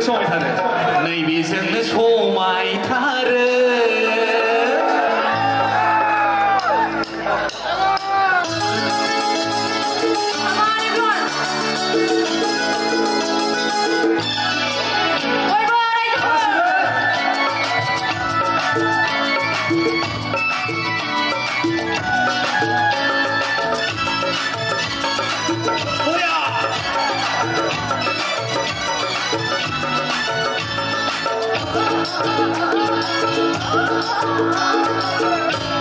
soul my time is. Navy's in this.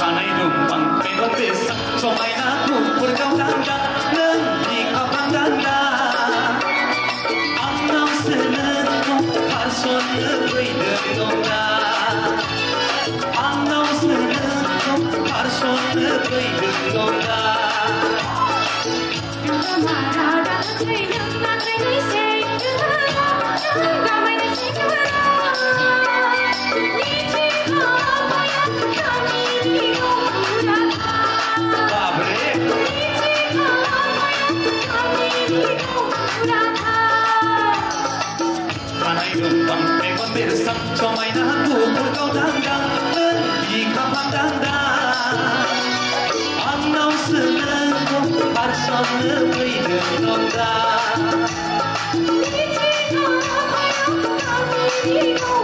Panay lumpang pelotes Somay na tumpur kau tanda 别的山脚迈南步，都坦荡，一根棒棒糖。烦恼是难过，烦恼是会变多的。你记得还要记得你。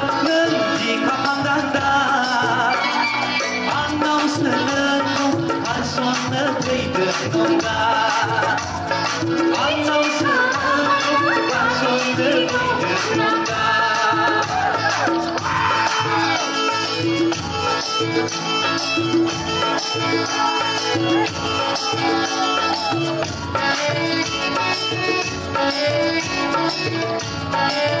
万众山河看谁的天下大？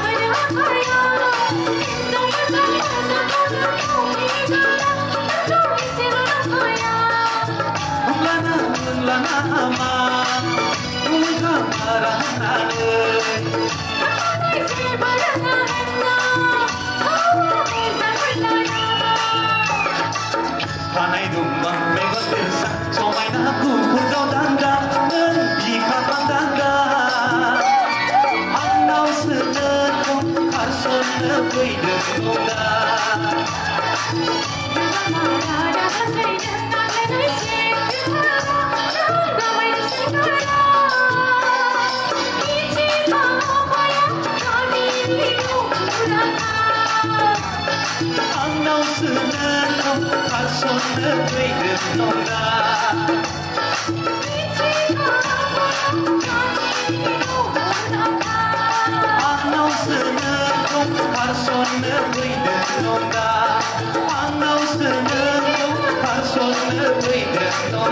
사나이도 맘에 것들 싹 정말 나고 홀로 난다 는 비가 반단다 안 나오스는 꼭 가서는 보이는 온다 Thank you. xuân thân thấy được non ta Hàng nâu xưa nơ không hàng xuân nơ quay được non